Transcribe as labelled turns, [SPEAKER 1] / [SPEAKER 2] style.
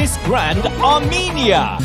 [SPEAKER 1] Miss Grand Armenia.